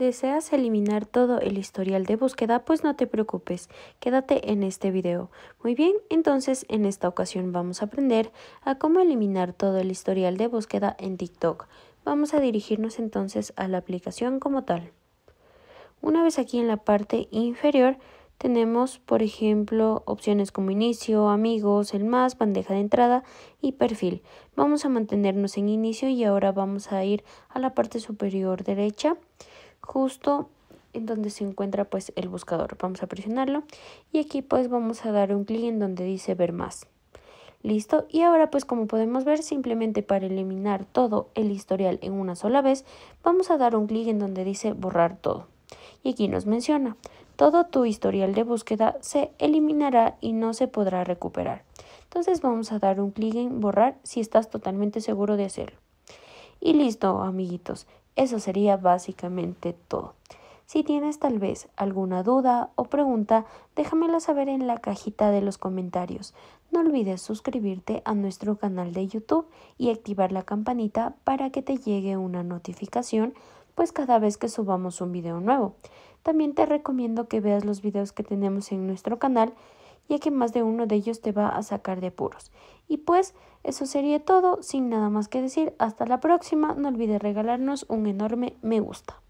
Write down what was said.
¿Deseas eliminar todo el historial de búsqueda? Pues no te preocupes, quédate en este video. Muy bien, entonces en esta ocasión vamos a aprender a cómo eliminar todo el historial de búsqueda en TikTok. Vamos a dirigirnos entonces a la aplicación como tal. Una vez aquí en la parte inferior tenemos, por ejemplo, opciones como inicio, amigos, el más, bandeja de entrada y perfil. Vamos a mantenernos en inicio y ahora vamos a ir a la parte superior derecha justo en donde se encuentra pues el buscador. Vamos a presionarlo y aquí pues vamos a dar un clic en donde dice ver más. Listo, y ahora pues como podemos ver simplemente para eliminar todo el historial en una sola vez vamos a dar un clic en donde dice borrar todo. Y aquí nos menciona, todo tu historial de búsqueda se eliminará y no se podrá recuperar. Entonces vamos a dar un clic en borrar si estás totalmente seguro de hacerlo. Y listo, amiguitos. Eso sería básicamente todo. Si tienes tal vez alguna duda o pregunta, déjamela saber en la cajita de los comentarios. No olvides suscribirte a nuestro canal de YouTube y activar la campanita para que te llegue una notificación pues cada vez que subamos un video nuevo. También te recomiendo que veas los videos que tenemos en nuestro canal ya que más de uno de ellos te va a sacar de apuros. Y pues eso sería todo, sin nada más que decir, hasta la próxima, no olvides regalarnos un enorme me gusta.